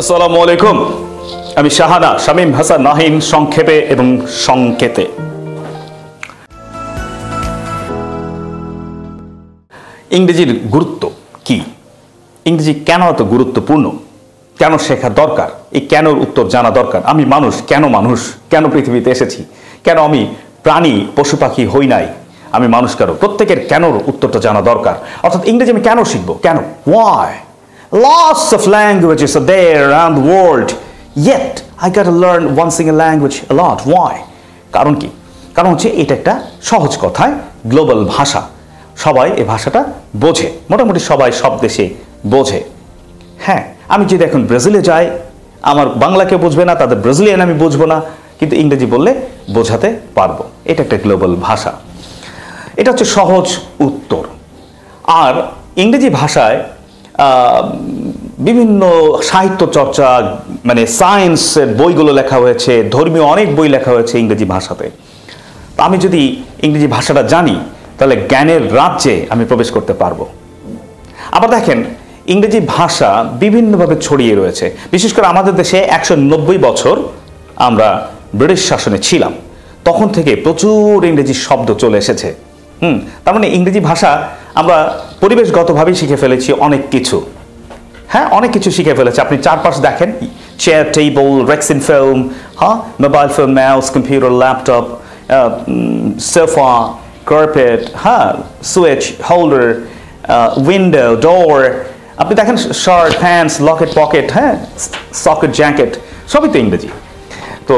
আসসালামু আলাইকুম। আমি শাহানা শামীম হাসান নাহিম সংক্ষেপে এবং সংকেতে। ইংরেজির গুরুত্ব কি? ইংরেজি কেন এত গুরুত্বপূর্ণ? কেন শেখা দরকার? এই কেনর উত্তর জানা দরকার। আমি মানুষ, কেন মানুষ? কেন পৃথিবীতে এসেছি? কেন আমি প্রাণী, পশু পাখি হই নাই? আমি মানুষ কেন? প্রত্যেকের কেনর উত্তরটা জানা দরকার। অর্থাৎ ইংরেজি আমি কেন শিখব? কেন? Why Lots of languages are there around the world. Yet, I got to learn one single language a lot. Why? কারণ কি? কারণ হচ্ছে এটা একটা সহজ কথায় গ্লোবাল ভাষা। সবাই এই ভাষাটা বোঝে। মোটামুটি সবাই সব দেশে বোঝে। হ্যাঁ আমি যদি এখন ব্রাজিলে যাই আমার বাংলাকে বুঝবে না তাদের ব্রাজিলিয়ান আমি বুঝব না কিন্তু ইংরেজি বললে বোঝাতে পারব। এটা একটা গ্লোবাল ভাষা। এটা হচ্ছে সহজ উত্তর। আর ইংরেজি ভাষায় বিভিন্ন সাহিত্য চর্চা মানে সায়েন্সের বইগুলো লেখা হয়েছে, ধর্মীয় অনেক বই লেখা হয়েছে ইংরেজি ভাষাতে। আমি যদি ইংরেজি ভাষাটা জানি, তাহলে জ্ঞানের রাজ্যে আমি প্রবেশ করতে পারব। আবার দেখেন, ইংরেজি ভাষা বিভিন্নভাবে ছড়িয়ে রয়েছে। বিশেষ করে আমাদের দেশে একশো নব্বই বছর আমরা ব্রিটিশ শাসনে ছিলাম। তখন থেকে প্রচুর ইংরেজি শব্দ চলে এসেছে। হুম, তার মানে ইংরেজি ভাষা আমরা পরিবেশগতভাবেই শিখে ফেলেছি অনেক কিছু। হ্যাঁ অনেক কিছু শিখে ফেলেছে। আপনি চারপাশ দেখেন চেয়ার টেবল রেক্সিন ফিল্ম হ্যাঁ mobile film mouse computer laptop sofa carpet হ্যাঁ সুইচ হোল্ডার উইন্ডো ডোর আপনি দেখেন শার্ট প্যান্টস লকেট পকেট হ্যাঁ সকেট জ্যাকেট সবই তো ইংরেজি। তো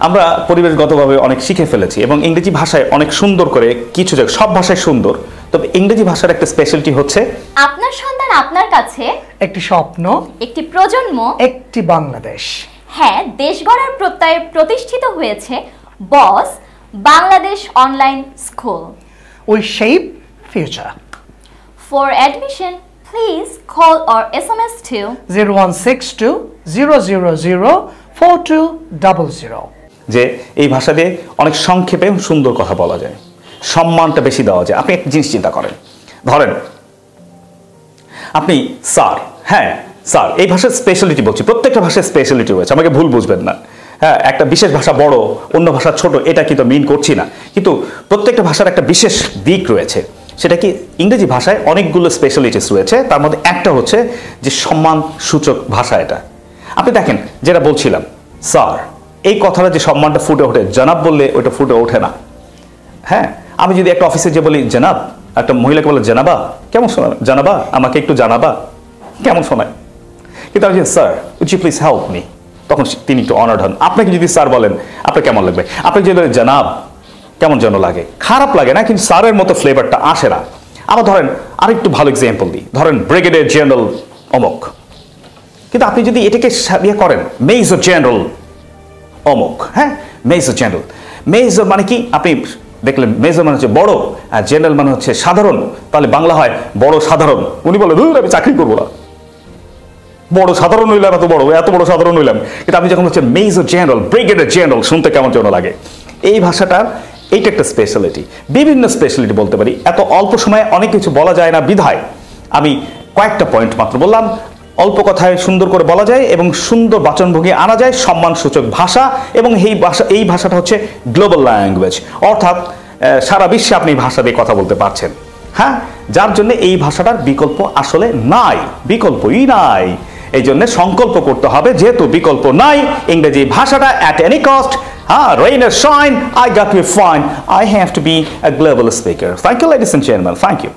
আমরা পরিবেশগতভাবে অনেক শিখে ফেলেছি এবং ইংরেজি ভাষায় অনেক সুন্দর করে কিছু জায়গা সব ভাষায় সুন্দর তবে ইংরেজি ভাষার একটা স্পেশালিটি হচ্ছে আপনার সন্তান আপনার কাছে একটি স্বপ্ন একটি প্রজন্ম একটি বাংলাদেশ। হ্যাঁ দেশ গড়ার প্রত্যয়ে প্রতিষ্ঠিত হয়েছে boss Bangladesh online school. We shape future for admission please call or S M S two zero one six two zero zero zero four two double zero যে এই ভাষা দিয়ে অনেক সংক্ষেপে সুন্দর কথা বলা যায়। সম্মানটা বেশি দেওয়া যায়। আপনি একটা জিনিস চিন্তা করেন। ধরেন, আপনি স্যার হ্যাঁ স্যার, এই ভাষার স্পেশালিটি বলছি। প্রত্যেকটা ভাষার স্পেশালিটি রয়েছে। আমাকে ভুল বুঝবেন না। হ্যাঁ একটা বিশেষ ভাষা বড়, অন্য ভাষা ছোট, এটা কিন্তু মিন করছি না। কিন্তু প্রত্যেকটা ভাষার একটা বিশেষ দিক রয়েছে। সেটা কি ইংরেজি ভাষায় অনেকগুলো স্পেশালিটিস রয়েছে। তার মধ্যে একটা হচ্ছে যে সম্মান সূচক ভাষা এটা। আপনি দেখেন, যেটা বলছিলাম, স্যার এই কথাটা যে সম্মানটা ফুটে ওঠে, জনাব বললে ওইটা ফুটে ওঠে না। হ্যাঁ আমি যদি একটা অফিসে যে বলি, জানাব, একটা মহিলাকে বলে, জানাবা, কেমন শোনাবে জানাবা, আমাকে একটু জানাবা? কেমন শোনায়? কিন্তু আমি sir would you please help me তখন তিনি একটু অনার্ড হন। আপনাকে যদি স্যার বলেন, আপনার কেমন লাগবে? আপনি যদি জানাব, কেমন যেন লাগে। খারাপ লাগে না, কিন্তু স্যারের মতো ফ্লেভারটা আসে না। আবার ধরেন, আরেকটু ভালো এক্সাম্পল দিই। ধরেন ব্রিগেডিয়ার জেনারেল অমক। কিন্তু আপনি যদি এটাকে ইয়ে করেন মেজর জেনারেল অমুক হ্যাঁ? মেজর জেনারেল মেজর মানে কি? আপনি দেখলেন মেজর মানে হচ্ছে বড়, আর জেনারেল মানে হচ্ছে সাধারণ। তাহলে বাংলা হয় বড় সাধারণ। উনি বলে, ধুর, আমি চাকরি করব না। বড় সাধারণ হইলাম, এত বড় এত বড় সাধারণ হইলাম। কিন্তু আপনি যখন হচ্ছে মেজর জেনারেল ব্রিগেডিয়ার জেনারেল শুনতে কেমন যেন লাগে। এই ভাষাটার এইটা একটা স্পেশালিটি বিভিন্ন স্পেশালিটি বলতে পারি। এত অল্প সময়ে অনেক কিছু বলা যায় না, বিধায়। আমি কয়েকটা পয়েন্ট মাত্র বললাম। অল্প কথায় সুন্দর করে বলা যায় এবং সুন্দর বাচনভঙ্গি আনা যায়, সম্মানসূচক ভাষা এবং এই ভাষা, এই ভাষাটা হচ্ছে গ্লোবাল ল্যাঙ্গুয়েজ অর্থাৎ সারা বিশ্বে আপনি ভাষা দিয়ে কথা বলতে পারছেন। হ্যাঁ? যার জন্য এই ভাষাটার বিকল্প আসলে নাই, বিকল্পই নাই। এই জন্য সংকল্প করতে হবে, যেহেতু বিকল্প নাই, ইংরেজি ভাষাটা অ্যাট এনি কস্ট হ্যাঁ rain a shine I got you fine I have to be a global speaker thank you ladies and gentleman thank you